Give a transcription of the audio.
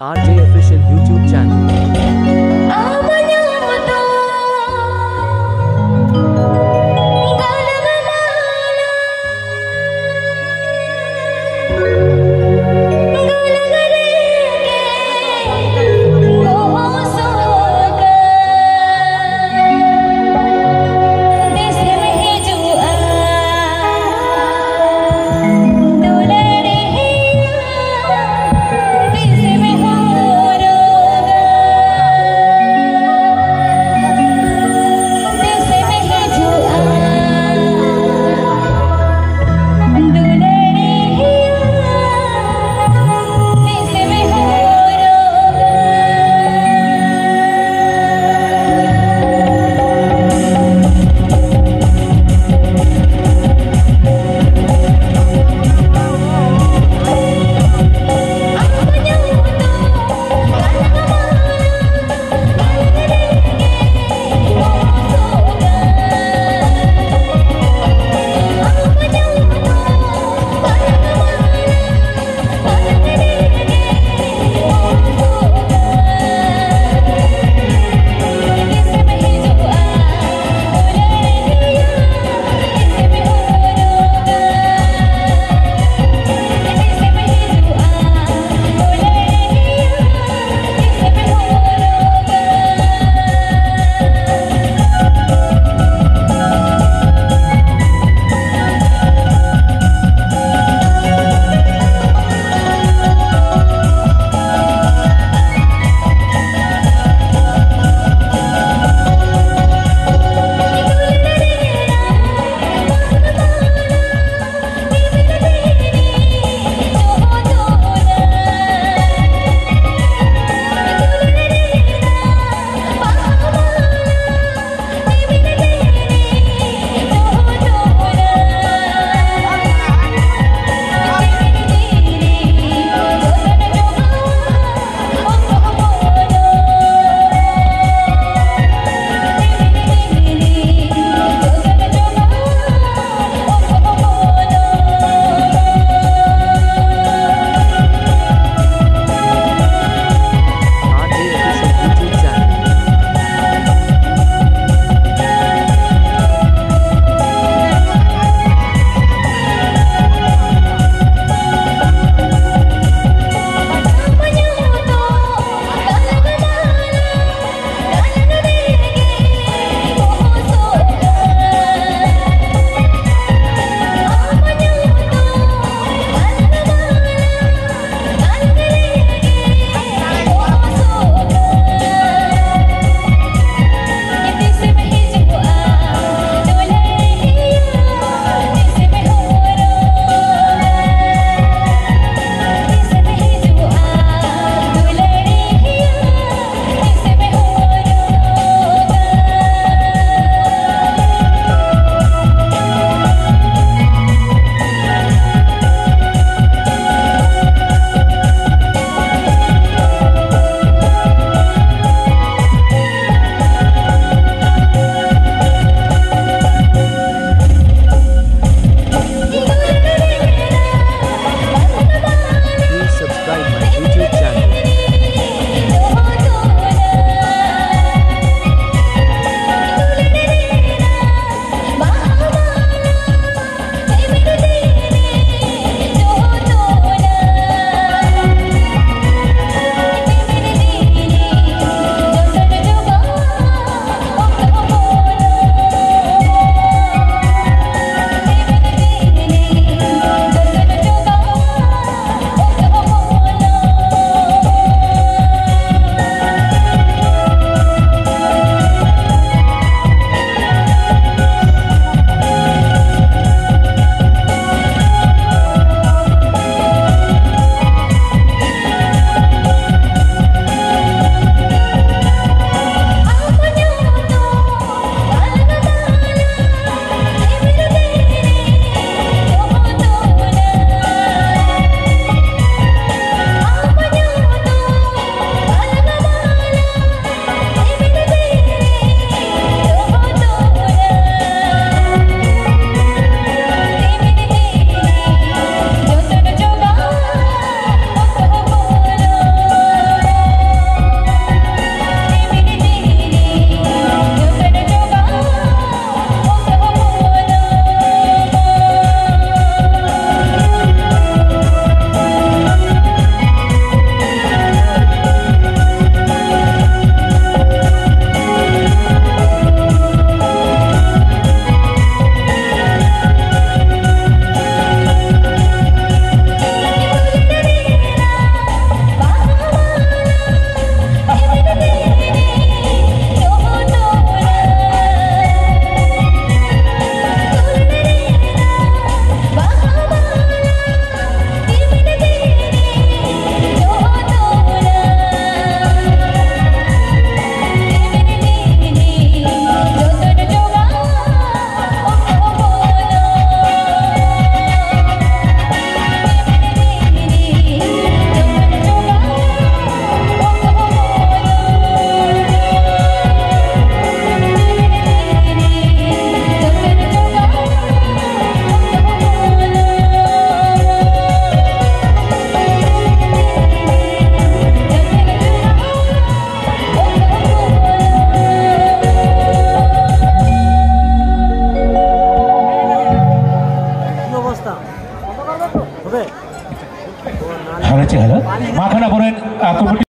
RJ Official YouTube channel. এখন আবার